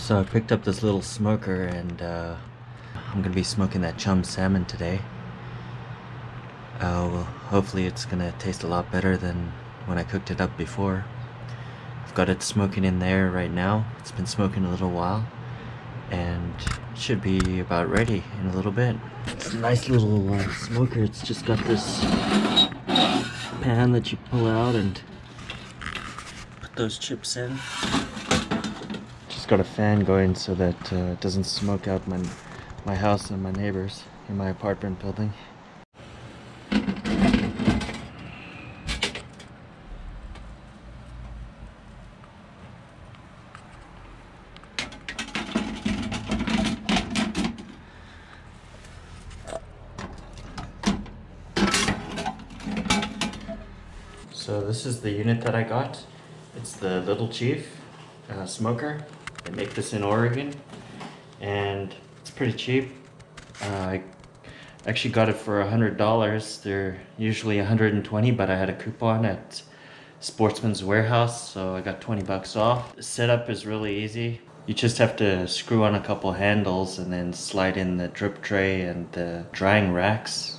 So I picked up this little smoker and uh, I'm gonna be smoking that chum salmon today. Uh, well, hopefully it's gonna taste a lot better than when I cooked it up before. I've got it smoking in there right now. It's been smoking a little while and should be about ready in a little bit. It's a nice little uh, smoker. It's just got this pan that you pull out and put those chips in. Got a fan going so that uh, it doesn't smoke out my my house and my neighbors in my apartment building. So this is the unit that I got. It's the Little Chief uh, smoker. They make this in Oregon and it's pretty cheap. Uh, I actually got it for a hundred dollars. They're usually 120, but I had a coupon at Sportsman's Warehouse, so I got 20 bucks off. The setup is really easy. You just have to screw on a couple handles and then slide in the drip tray and the drying racks.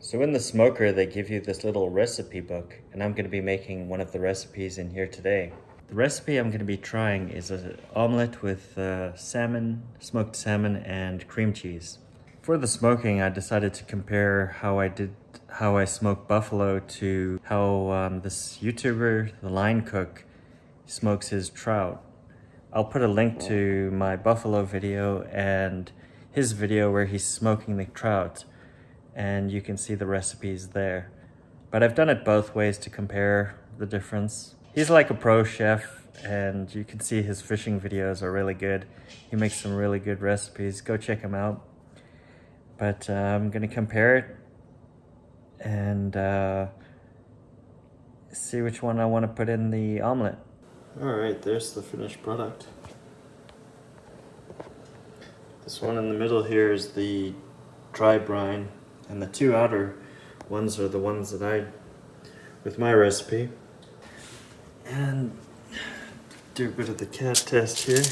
So in the smoker, they give you this little recipe book, and I'm gonna be making one of the recipes in here today. The recipe I'm gonna be trying is an omelet with uh, salmon, smoked salmon, and cream cheese. For the smoking, I decided to compare how I did, how I smoked buffalo to how um, this YouTuber, the Line Cook, smokes his trout. I'll put a link to my buffalo video and his video where he's smoking the trout and you can see the recipes there. But I've done it both ways to compare the difference. He's like a pro chef and you can see his fishing videos are really good. He makes some really good recipes. Go check him out. But uh, I'm gonna compare it and uh, see which one I wanna put in the omelet. All right, there's the finished product. This one in the middle here is the dry brine and the two outer ones are the ones that I, with my recipe. And do a bit of the cat test here.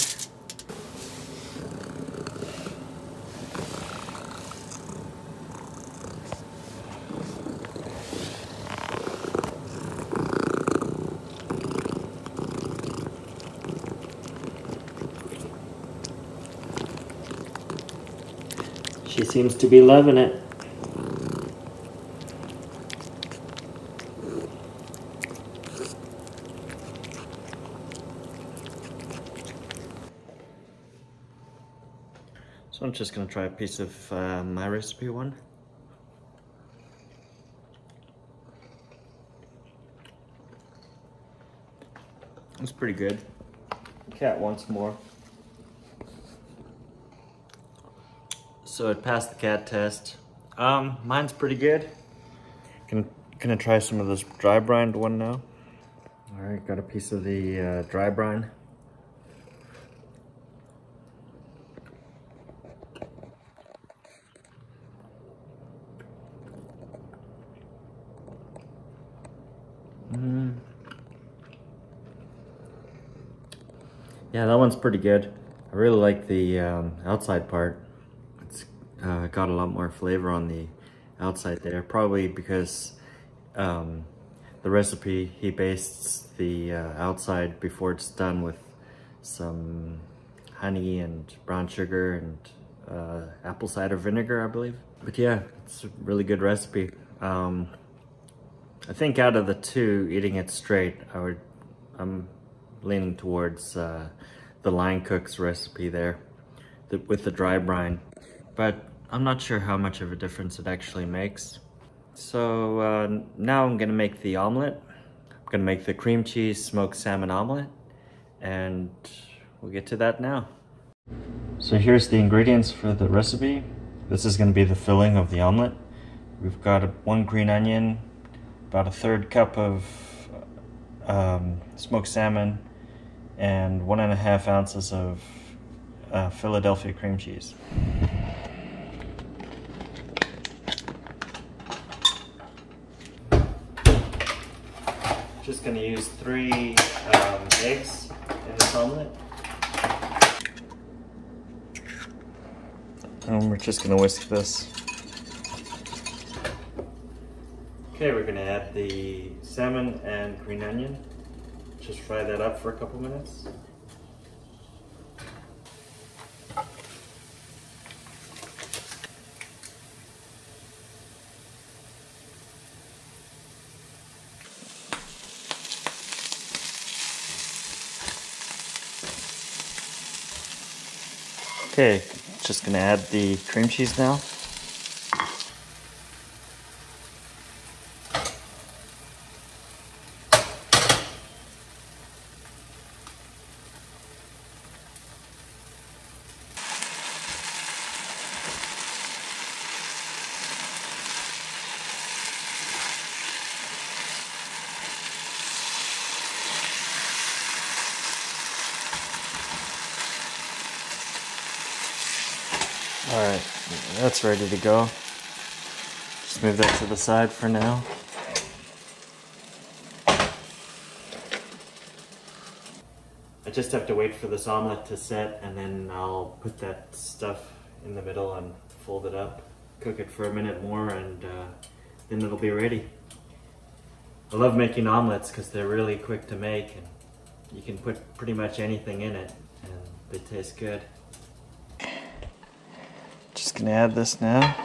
She seems to be loving it. Just gonna try a piece of uh, my recipe one. It's pretty good. Cat wants more. So it passed the cat test. Um, mine's pretty good. Can gonna try some of this dry brined one now. All right, got a piece of the uh, dry brine. Yeah, that one's pretty good. I really like the um, outside part. It's uh, got a lot more flavor on the outside there, probably because um, the recipe, he bastes the uh, outside before it's done with some honey and brown sugar and uh, apple cider vinegar, I believe. But yeah, it's a really good recipe. Um, I think out of the two, eating it straight, I would, I'm leaning towards uh, the line cook's recipe there the, with the dry brine. But I'm not sure how much of a difference it actually makes. So uh, now I'm gonna make the omelet. I'm gonna make the cream cheese smoked salmon omelet and we'll get to that now. So here's the ingredients for the recipe. This is gonna be the filling of the omelet. We've got one green onion, about a third cup of um, smoked salmon, and one and a half ounces of uh, Philadelphia cream cheese. Just gonna use three um, eggs in this omelet. And we're just gonna whisk this. Okay, we're gonna add the salmon and green onion. Just fry that up for a couple minutes. Okay, just gonna add the cream cheese now. All right, that's ready to go. Just move that to the side for now. I just have to wait for this omelet to set and then I'll put that stuff in the middle and fold it up, cook it for a minute more and uh, then it'll be ready. I love making omelets because they're really quick to make and you can put pretty much anything in it and they taste good. Just gonna add this now.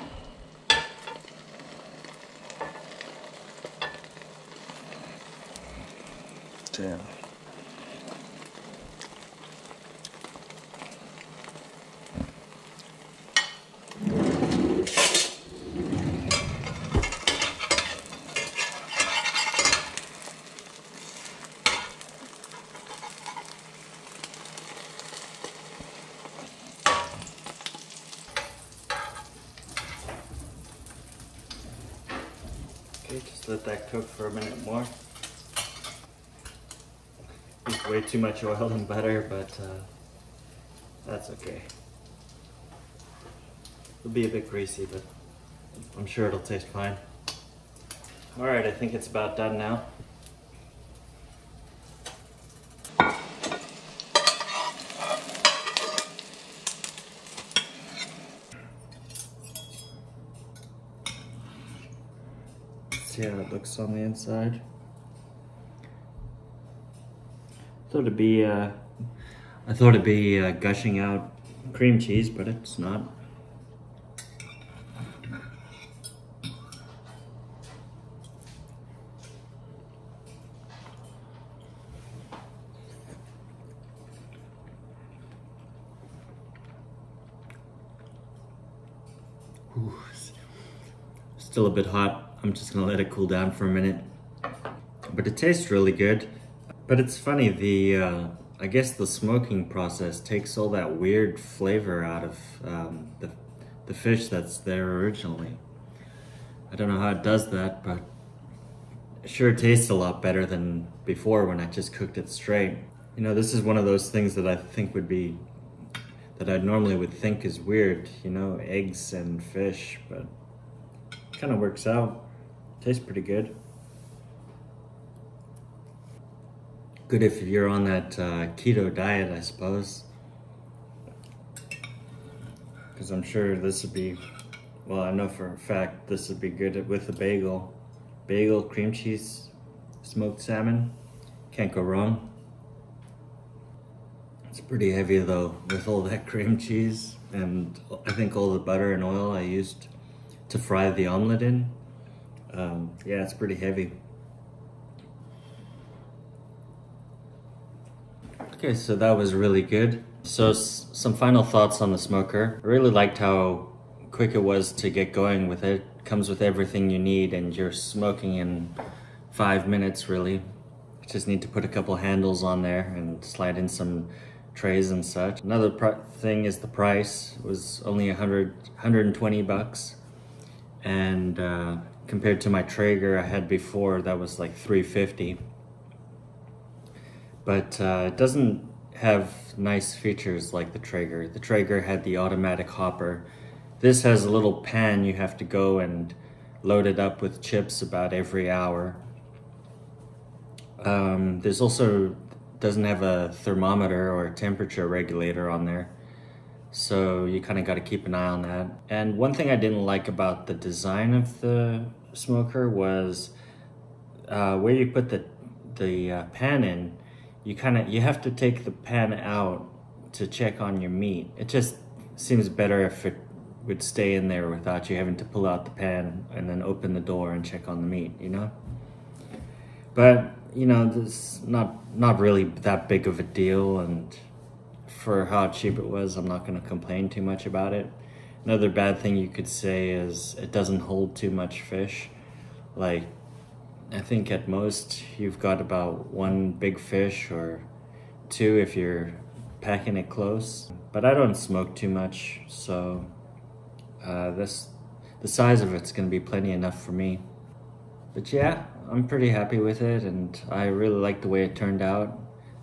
Damn. Okay, just let that cook for a minute more. Used way too much oil and butter, but uh, that's okay. It'll be a bit greasy, but I'm sure it'll taste fine. Alright, I think it's about done now. See how it looks on the inside. Thought it'd be, uh, I thought it'd be uh, gushing out cream cheese, but it's not. Ooh, still a bit hot. I'm just gonna let it cool down for a minute. But it tastes really good. But it's funny, the uh, I guess the smoking process takes all that weird flavor out of um, the, the fish that's there originally. I don't know how it does that, but it sure tastes a lot better than before when I just cooked it straight. You know, this is one of those things that I think would be, that I normally would think is weird, you know, eggs and fish, but kind of works out. Tastes pretty good. Good if you're on that uh, keto diet, I suppose. Because I'm sure this would be, well, I know for a fact this would be good with a bagel. Bagel, cream cheese, smoked salmon. Can't go wrong. It's pretty heavy though, with all that cream cheese and I think all the butter and oil I used to fry the omelet in. Um, yeah, it's pretty heavy. Okay, so that was really good. So some final thoughts on the smoker. I really liked how quick it was to get going with it. Comes with everything you need and you're smoking in five minutes really. Just need to put a couple handles on there and slide in some trays and such. Another thing is the price. It was only 100, 120 bucks. And uh, compared to my Traeger I had before, that was like 350 but uh, it doesn't have nice features like the Traeger. The Traeger had the automatic hopper. This has a little pan you have to go and load it up with chips about every hour. Um, there's also doesn't have a thermometer or a temperature regulator on there. So you kind of got to keep an eye on that. And one thing I didn't like about the design of the smoker was uh, where you put the the uh, pan in. You kind of you have to take the pan out to check on your meat. It just seems better if it would stay in there without you having to pull out the pan and then open the door and check on the meat. You know. But you know, this not not really that big of a deal and for how cheap it was, I'm not to complain too much about it. Another bad thing you could say is it doesn't hold too much fish. Like, I think at most you've got about one big fish or two if you're packing it close. But I don't smoke too much, so uh, this the size of it's to be plenty enough for me. But yeah, I'm pretty happy with it and I really like the way it turned out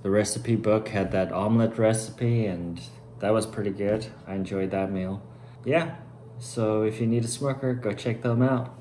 the recipe book had that omelet recipe and that was pretty good. I enjoyed that meal. Yeah, so if you need a smoker, go check them out.